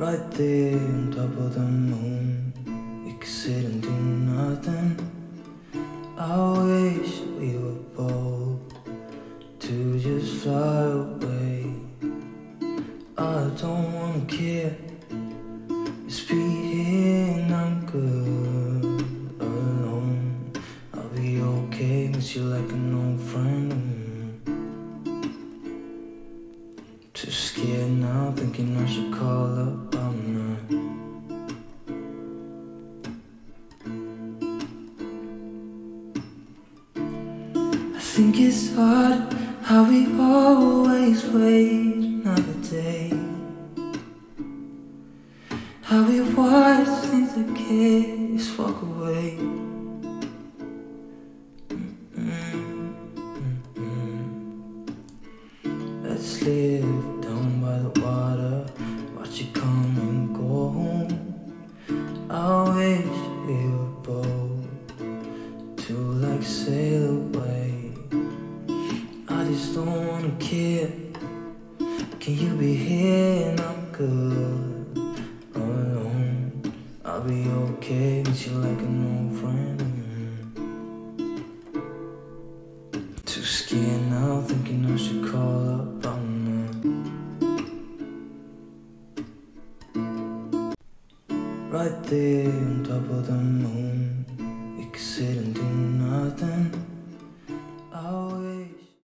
Right there on top of the moon, we could sit and do nothing. I wish we were bold to just fly away. I don't wanna care, just be and I'm good alone. I'll be okay, miss you like an old friend. Too scared now, thinking I should call up. Not. I think it's hard how we always wait another day. How we watch things that kids walk away. Mm-mm, mm-mm. Let's live watch it come and go home. I wish we were bold to like sail away. I just don't wanna care. Can you be here and I'm good alone? I'll be okay, miss you like an old friend. Too scared now, thinking I should call Right there on top of the moon, we could sit and do